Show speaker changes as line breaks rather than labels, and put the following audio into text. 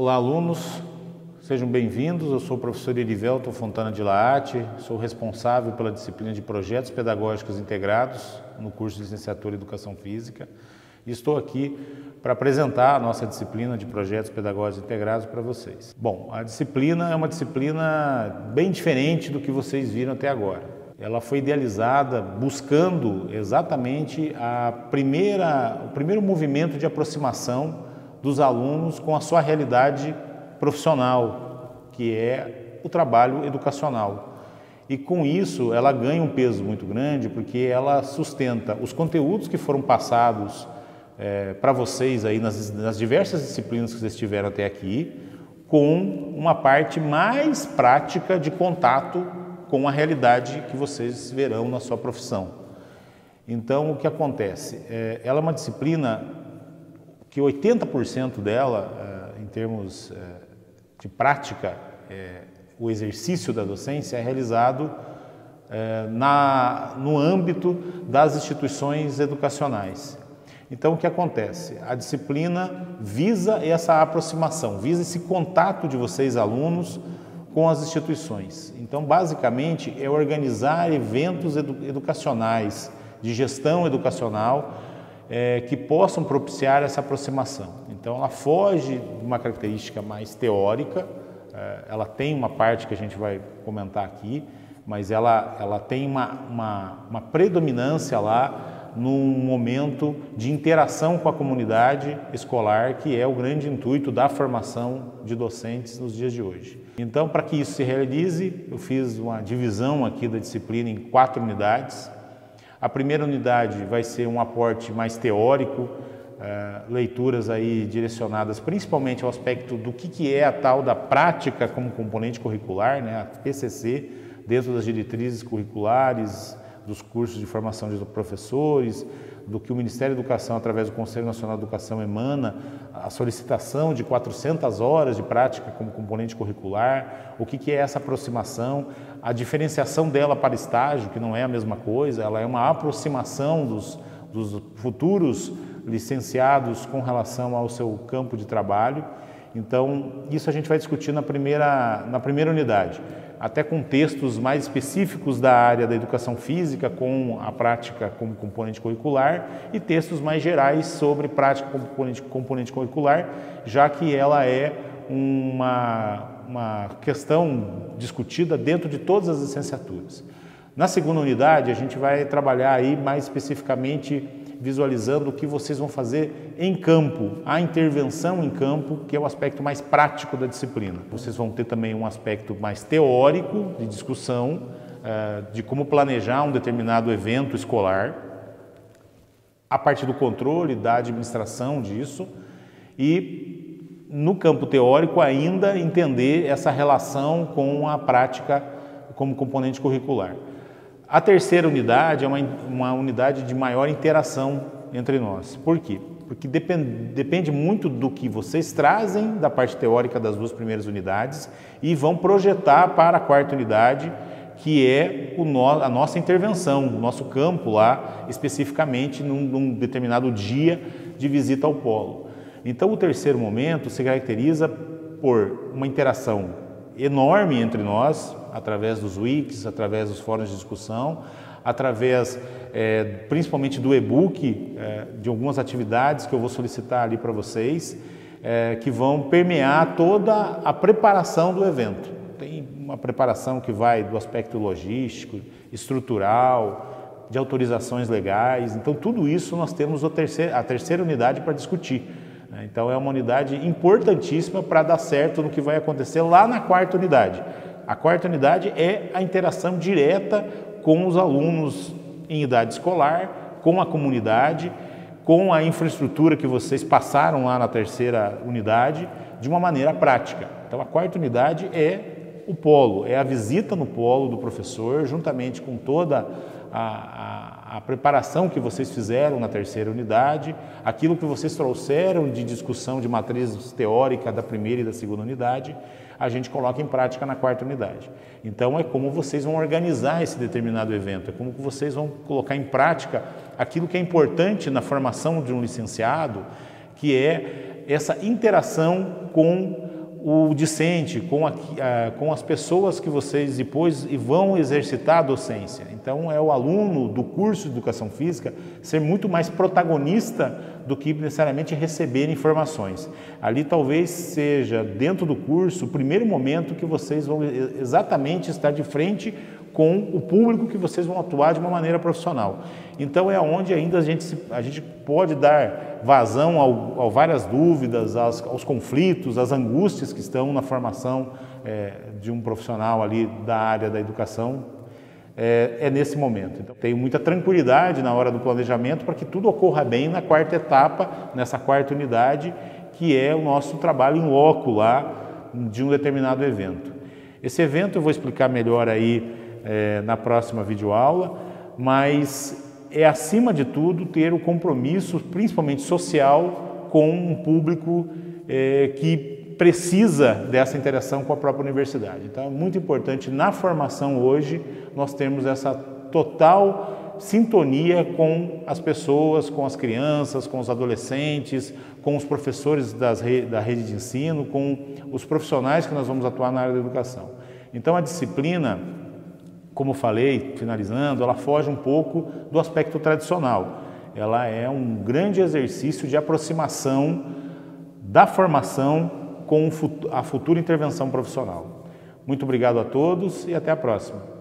Olá, alunos. Sejam bem-vindos. Eu sou o professor Erivelto Fontana de Laarte, sou responsável pela disciplina de Projetos Pedagógicos Integrados no curso de Licenciatura em Educação Física e estou aqui para apresentar a nossa disciplina de Projetos Pedagógicos Integrados para vocês. Bom, a disciplina é uma disciplina bem diferente do que vocês viram até agora. Ela foi idealizada buscando exatamente a primeira, o primeiro movimento de aproximação dos alunos com a sua realidade profissional, que é o trabalho educacional. E com isso ela ganha um peso muito grande porque ela sustenta os conteúdos que foram passados é, para vocês aí nas, nas diversas disciplinas que vocês tiveram até aqui, com uma parte mais prática de contato com a realidade que vocês verão na sua profissão. Então, o que acontece? É, ela é uma disciplina que 80% dela, é, em termos é, de prática, é, o exercício da docência é realizado na, no âmbito das instituições educacionais. Então, o que acontece? A disciplina visa essa aproximação, visa esse contato de vocês, alunos, com as instituições. Então, basicamente, é organizar eventos edu educacionais, de gestão educacional, é, que possam propiciar essa aproximação. Então, ela foge de uma característica mais teórica, é, ela tem uma parte que a gente vai comentar aqui, mas ela, ela tem uma, uma, uma predominância lá num momento de interação com a comunidade escolar, que é o grande intuito da formação de docentes nos dias de hoje. Então, para que isso se realize, eu fiz uma divisão aqui da disciplina em quatro unidades. A primeira unidade vai ser um aporte mais teórico, Uh, leituras aí direcionadas principalmente ao aspecto do que, que é a tal da prática como componente curricular, né, a PCC, dentro das diretrizes curriculares, dos cursos de formação de professores, do que o Ministério da Educação, através do Conselho Nacional de Educação, emana, a solicitação de 400 horas de prática como componente curricular, o que, que é essa aproximação, a diferenciação dela para estágio, que não é a mesma coisa, ela é uma aproximação dos, dos futuros licenciados com relação ao seu campo de trabalho. Então, isso a gente vai discutir na primeira, na primeira unidade, até com textos mais específicos da área da educação física, com a prática como componente curricular, e textos mais gerais sobre prática como componente, componente curricular, já que ela é uma, uma questão discutida dentro de todas as licenciaturas. Na segunda unidade, a gente vai trabalhar aí mais especificamente visualizando o que vocês vão fazer em campo, a intervenção em campo, que é o aspecto mais prático da disciplina. Vocês vão ter também um aspecto mais teórico de discussão eh, de como planejar um determinado evento escolar, a parte do controle, da administração disso e no campo teórico ainda entender essa relação com a prática como componente curricular. A terceira unidade é uma, uma unidade de maior interação entre nós. Por quê? Porque depende, depende muito do que vocês trazem da parte teórica das duas primeiras unidades e vão projetar para a quarta unidade, que é no, a nossa intervenção, o nosso campo lá, especificamente num, num determinado dia de visita ao polo. Então, o terceiro momento se caracteriza por uma interação enorme entre nós, através dos wikis, através dos fóruns de discussão, através é, principalmente do e-book, é, de algumas atividades que eu vou solicitar ali para vocês, é, que vão permear toda a preparação do evento. Tem uma preparação que vai do aspecto logístico, estrutural, de autorizações legais. Então, tudo isso nós temos a terceira, a terceira unidade para discutir. Né? Então, é uma unidade importantíssima para dar certo no que vai acontecer lá na quarta unidade. A quarta unidade é a interação direta com os alunos em idade escolar, com a comunidade, com a infraestrutura que vocês passaram lá na terceira unidade, de uma maneira prática. Então, a quarta unidade é o polo, é a visita no polo do professor, juntamente com toda a, a, a, preparação que vocês fizeram na terceira unidade, aquilo que vocês trouxeram de discussão de matriz teórica da primeira e da segunda unidade, a gente coloca em prática na quarta unidade. Então é como vocês vão organizar esse determinado evento, é como vocês vão colocar em prática aquilo que é importante na formação de um licenciado, que é essa interação com o discente, com, a, com as pessoas que vocês depois vão exercitar a docência. Então, é o aluno do curso de Educação Física ser muito mais protagonista do que necessariamente receber informações. Ali talvez seja, dentro do curso, o primeiro momento que vocês vão exatamente estar de frente com o público que vocês vão atuar de uma maneira profissional. Então é onde ainda a gente, a gente pode dar vazão ao, a várias dúvidas, aos, aos, conflitos, às angústias que estão na formação é, de um profissional ali da área da educação. É, é nesse momento. Então, tenho muita tranquilidade na hora do planejamento para que tudo ocorra bem na quarta etapa, nessa quarta unidade, que é o nosso trabalho em loco lá de um determinado evento. Esse evento eu vou explicar melhor aí é, na próxima videoaula, mas é acima de tudo ter o compromisso, principalmente social, com um público é, que precisa dessa interação com a própria universidade. Então é muito importante na formação hoje nós termos essa total sintonia com as pessoas, com as crianças, com os adolescentes, com os professores das re da rede de ensino, com os profissionais que nós vamos atuar na área da educação. Então a disciplina como falei, finalizando, ela foge um pouco do aspecto tradicional. Ela é um grande exercício de aproximação da formação com a futura intervenção profissional. Muito obrigado a todos e até a próxima.